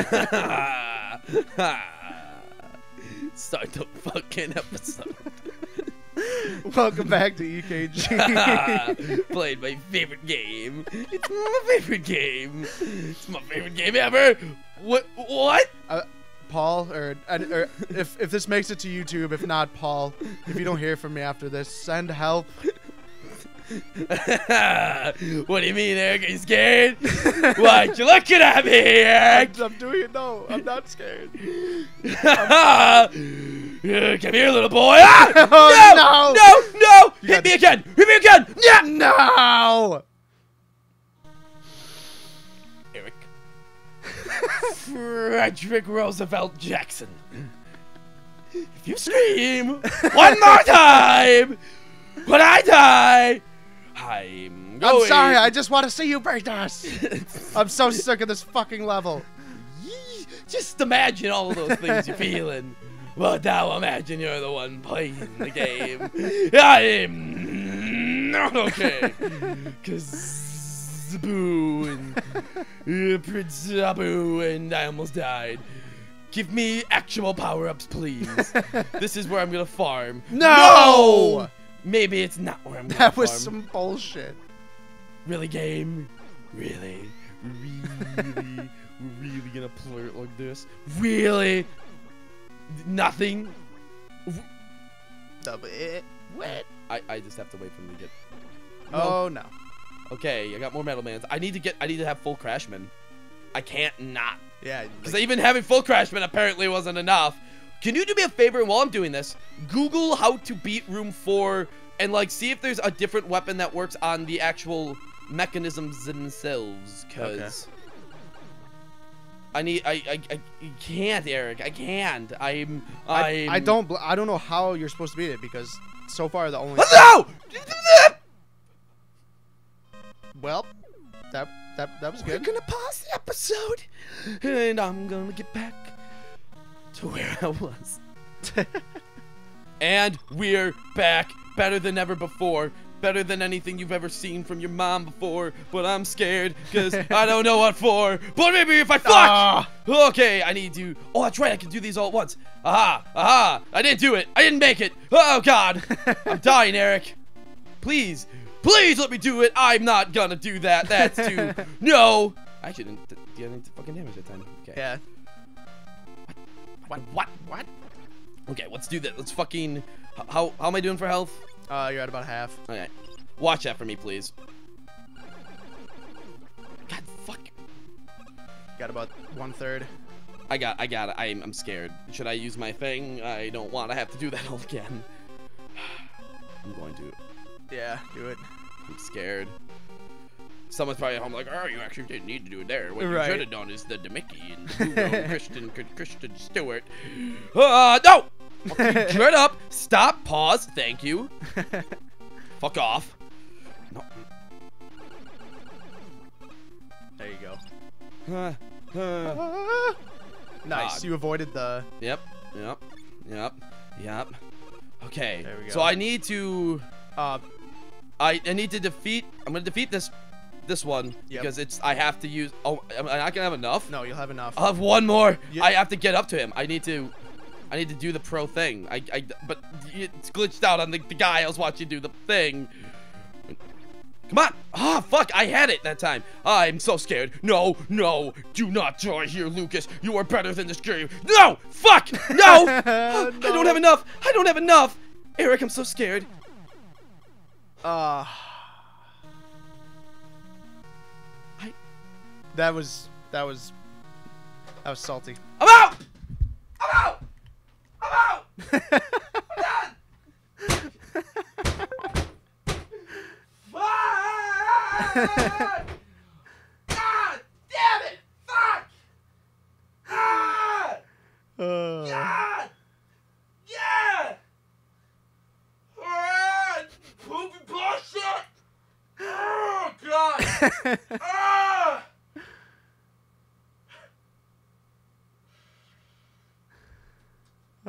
Start the fucking episode. Welcome back to EKG. Played my favorite game. It's my favorite game. It's my favorite game ever. What? What? uh, Paul, or, or if if this makes it to YouTube, if not Paul, if you don't hear from me after this, send help. what do you mean, Eric? Are you scared? what? You looking at me, Eric? I'm doing it. No, I'm not scared. Come here, little boy. Ah! Oh, no, no, no! You Hit me again! Hit me again! Yeah! No. Eric. Frederick Roosevelt Jackson. If you scream one more time when I die, I'm going. I'm sorry. I just want to see you break this. I'm so sick of this fucking level. Just imagine all those things you're feeling. But now imagine you're the one playing the game. I am not okay. Cause Boo and uh, Prince Abu and I almost died. Give me actual power-ups, please. this is where I'm gonna farm. No! Maybe it's not where I'm gonna That was farm. some bullshit. Really, game? Really? Really? Really gonna play it like this? Really? Nothing? What? I, I just have to wait for him to get. Oh no. Okay, I got more Metal Mans. I need to get. I need to have full Crashman. I can't not. Yeah. Because even having full Crashman apparently wasn't enough. Can you do me a favor and while I'm doing this, Google how to beat Room 4 and like see if there's a different weapon that works on the actual mechanisms themselves. Cause I need I I, I can't, Eric. I can't. I'm I, I'm I don't. bl- I don't know how you're supposed to beat it because so far the only. No! Well, that that that was good. We're gonna pause the episode, and I'm gonna get back to where I was. and we're back, better than ever before. Better than anything you've ever seen from your mom before, but I'm scared because I don't know what for. But maybe if I fuck! Ah. Okay, I need to. Oh, that's right, I can do these all at once. Aha, aha, I didn't do it. I didn't make it. Oh, God. I'm dying, Eric. Please, please let me do it. I'm not gonna do that. That's too. no. I actually didn't d- do any fucking damage that time. Okay. Yeah. What? What? What? Okay, let's do that. Let's fucking. How how am I doing for health? Uh, you're at about half. Okay. Watch that for me, please. God, fuck. Got about one third. I got, I got it. I'm, I'm scared. Should I use my thing? I don't want to have to do that all again. I'm going to. Yeah, do it. I'm scared. Someone's probably at home like, oh, you actually didn't need to do it there. What you should have done is the Demicky and Bruno Christian Christian Stewart. Uh, no! Okay, Shut up! Stop! Pause! Thank you. Fuck off. No. There you go. Uh, uh. Nice. God. You avoided the. Yep. Yep. Yep. Yep. Okay. There we go. So I need to. Uh, I, I need to defeat. I'm gonna defeat this, this one Yep. because it's. I have to use. Oh, am I not gonna have enough? no, you'll have enough. I'll have one more. Yeah. I have to get up to him. I need to. I need to do the pro thing. I. I but it's glitched out on the, the guy I was watching do the thing. Come on! Ah, fuck! I had it that time. I'm so scared. No, no, do not die here, Lukas. You are better than this game. No! Fuck! No! I don't have enough. I don't have enough. Eric, I'm so scared. Uh. That was that was that was salty. I'm out. I'm out. I'm out. I'm done. God damn it! Fuck! Ah! Uh, Yeah!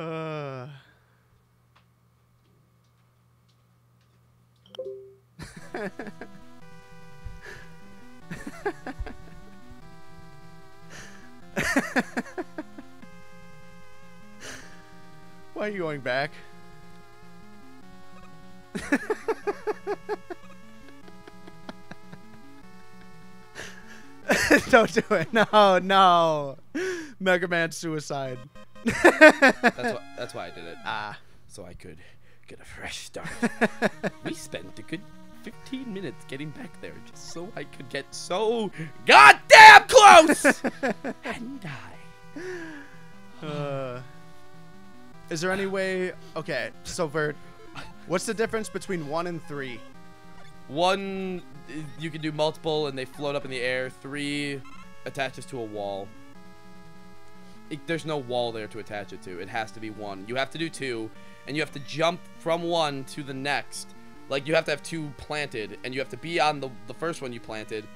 Uh. Why are you going back? Don't do it. No, no. Mega Man suicide. That's why, that's why I did it. Ah. So I could get a fresh start. we spent a good 15 minutes getting back there just so I could get so goddamn close and die. Uh, is there any way? Okay, so Vert, what's the difference between one and three? One, you can do multiple and they float up in the air. Three attaches to a wall. It, there's no wall there to attach it to. It has to be one. You have to do two, and you have to jump from one to the next. Like you have to have two planted, and you have to be on the the first one you planted.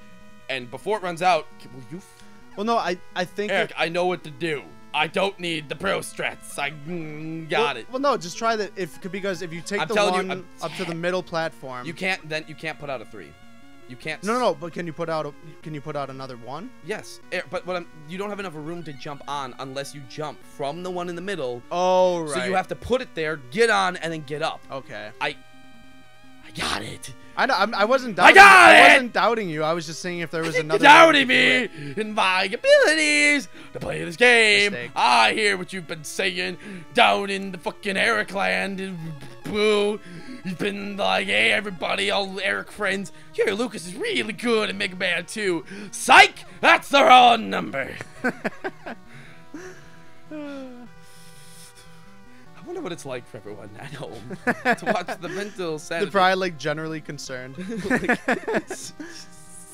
And before it runs out, will you, f- Well, no, I I think. Eric? I know what to do. I don't need the pro strats. I mm, got well, it. Well, no, just try that if because if you take I'm the telling you, one up to the middle platform. You can't then. You can't put out a three. You can't. No, no, no. But can you put out a, can you put out another one? Yes, eh, but what I'm, you don't have enough room to jump on unless you jump from the one in the middle. Oh right. So you have to put it there, get on, and then get up. Okay. I, I got it. I know, I'm, I wasn't Doubting, I got I it! wasn't doubting you. I was just seeing if there was another. Doubting me in my abilities to play this game. Mistake. I hear what you've been saying down in the fucking Eric land. Boo. You've been like, hey, everybody, all Eric friends. Here, Lukas is really good at Mega Man 2. Psych! That's the wrong number. I wonder what it's like for everyone at home to watch the mental They're probably like generally concerned.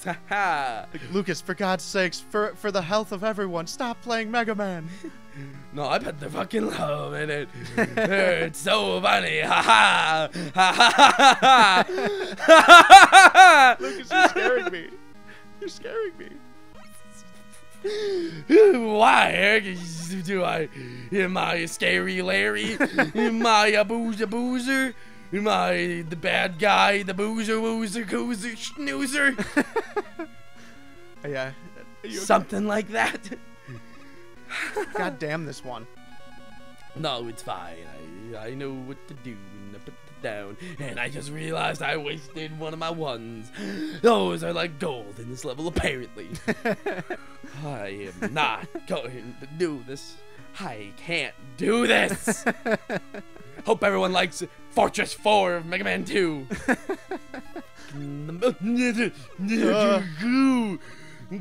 Haha. Lukas, for God's sakes, for for the health of everyone, stop playing Mega Man. No, I bet they're fucking loving it. it's so funny. Ha ha. Ha ha ha ha. Lukas, you're scaring me. You're scaring me. Why, Do I? Am I a scary Larry? Am I a boozer boozer? Am I the bad guy, the boozer woozer goozer snoozer? Yeah. Okay? Something like that. God damn this one. No, it's fine. I I know what to do. And I put it down, and I just realized I wasted one of my ones. Those are like gold in this level, apparently. I am not going to do this. I can't do this. Hope everyone likes Fortress 4 of Mega Man 2. Goo,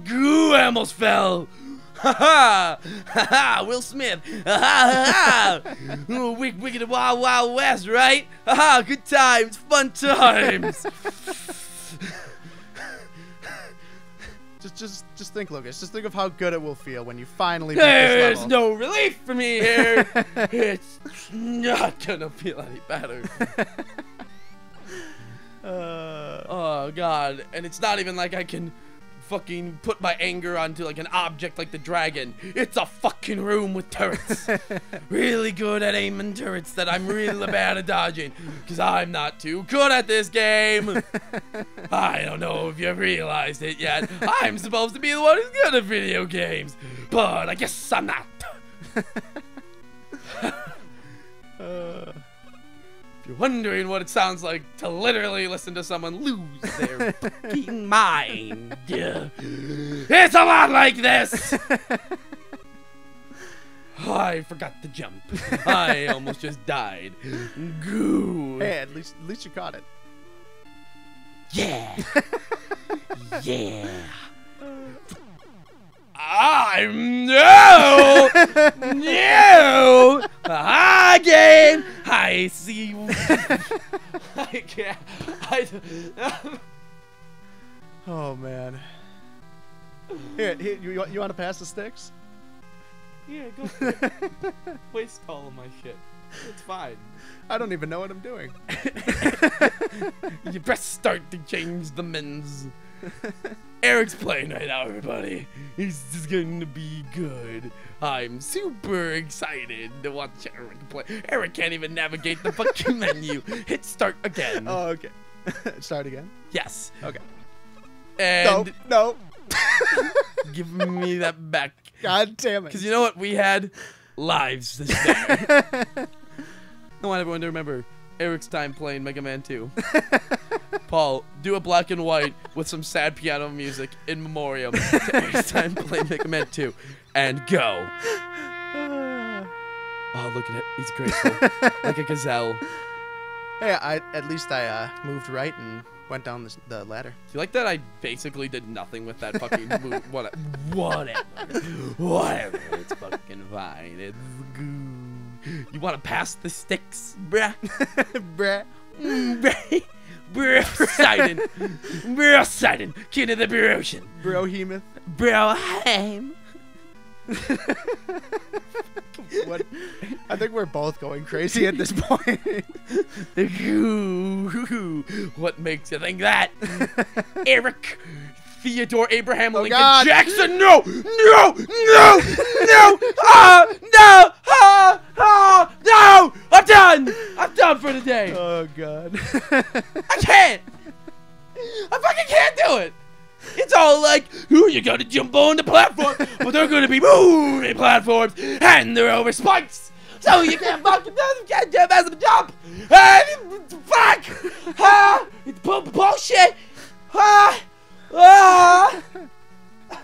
goo almost fell. Ha ha! Ha ha! Will Smith! Ha ha ha ha! Ooh, Wick, wicked Wild Wild West, right? Ha ha! Good times, fun times! Just just just think, Lukas. Just think of how good it will feel when you finally There's this level. no relief for me here! it's not gonna feel any better. Uh, Oh god, and it's not even like I can fucking put my anger onto like an object like the dragon. It's a fucking room with turrets. really good at aiming turrets that I'm really bad at dodging because I'm not too good at this game. I don't know if you've realized it yet. I'm supposed to be the one who's good at video games, but I guess I'm not. uh, If you're wondering what it sounds like to literally listen to someone lose their fucking mind, it's a lot like this. I forgot to jump. I almost just died. Goo. hey, at least at least you caught it. Yeah. yeah. I'm no, no. Game. I see. You I can't. I. Oh man. Here, here you, you want to pass the sticks? Yeah, go. Waste all of my shit. It's fine. I don't even know what I'm doing. You press start to change the men's. Eric's playing right now, everybody. He's just to be good. I'm super excited to watch Eric play. Eric can't even navigate the fucking menu. Hit start again. Oh, okay. Start again. yes. Okay. And no, no. give me that back. God damn it. Because you know what? We had lives this day. I want everyone to remember Eric's time playing Mega Man 2. Paul, do a black and white with some sad piano music in memoriam to time playing Mega Man 2. And go. Oh, look at it. He's graceful. like a gazelle. Hey, I at least I uh, moved right and went down this, the ladder. Do you like that I basically did nothing with that fucking move? What, whatever. Whatever. It's fucking fine. It's goo. You want to pass the sticks, bruh? Bruh. Bruh. Bruh. Sidon. Bruh. Sidon. King of the Ocean. Brohemoth. Broheim. What? I think we're both going crazy at this point. What makes you think that? Eric. Theodore Abraham Oh, Lincoln God. Jackson. No! No! No! No! Ah! No! Ah! Ah! No! I'm done! I'm done for the day. oh god. I can't! I fucking can't do it! It's all like, who you gonna jump on the platform? but they're gonna be moving platforms and they're over spikes! So you can't fucking you can't jump as a jump! And fuck! Ah! It's bu- bullshit! Ah! Ah!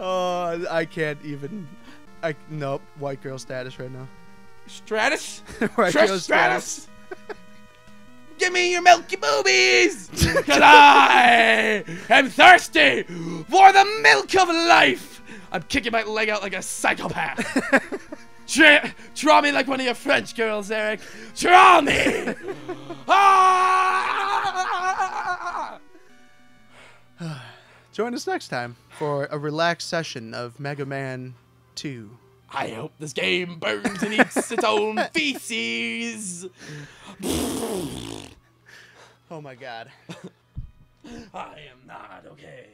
oh, I can't even. I nope. White girl status right now. Stratus? White Trish girl Stratus! Give me your milky boobies! Cause I am thirsty for the milk of life! I'm kicking my leg out like a psychopath. Tra- draw me like one of your French girls, Eric. Draw me! Ah! Join us next time for a relaxed session of Mega Man 2. I hope this game burns and eats its own feces. Oh my god. I am not okay.